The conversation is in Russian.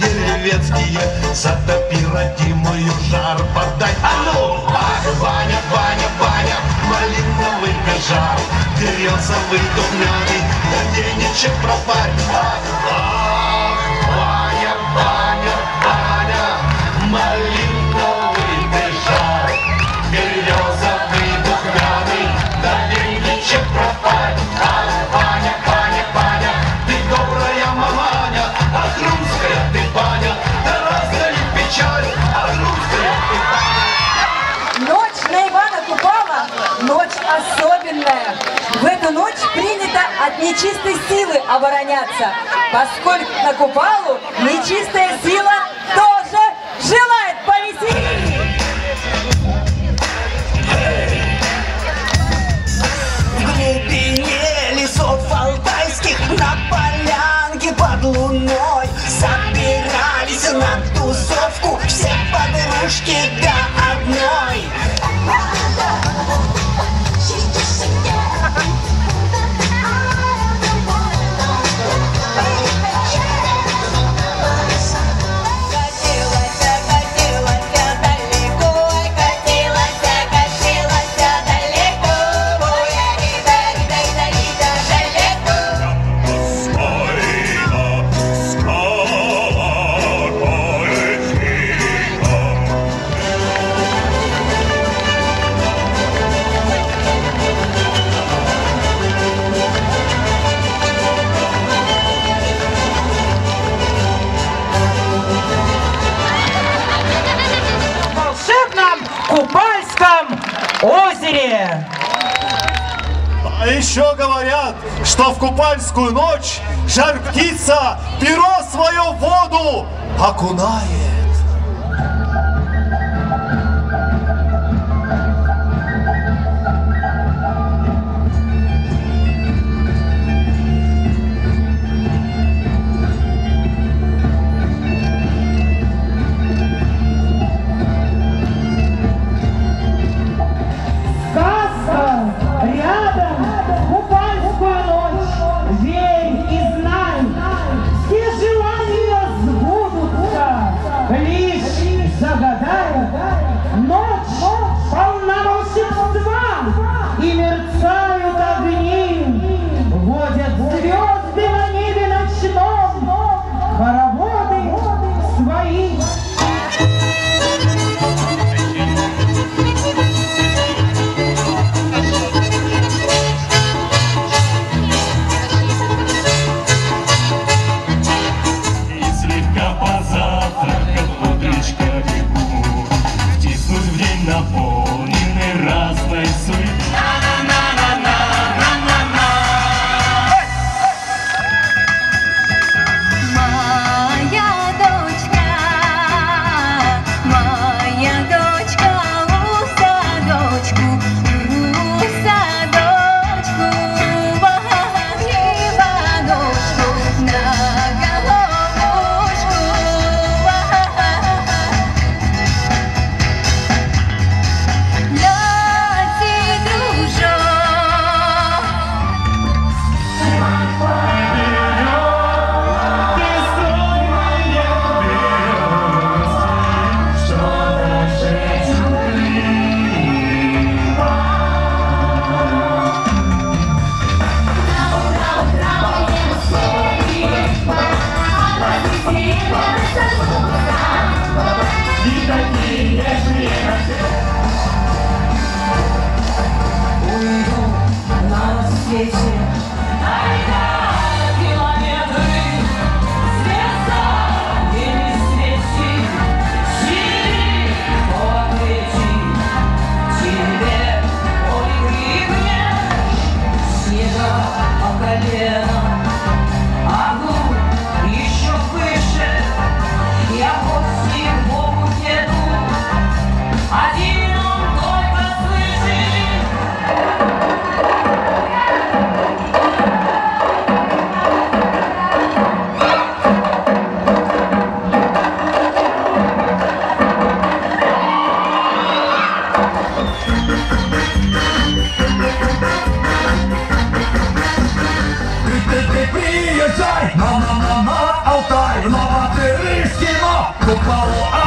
деревенские Затопи, родимую, жар подай А ну, ах, Ваня, Ваня, Ваня, Малиновый кожар Березовый дубляный Да денечек пропарь. Ах, ах нечистой силы обороняться, поскольку на Купалу нечистая сила тоже жила. Купальском озере. А еще говорят, что в Купальскую ночь жар птица перо свое в воду окунает. 恐怕我。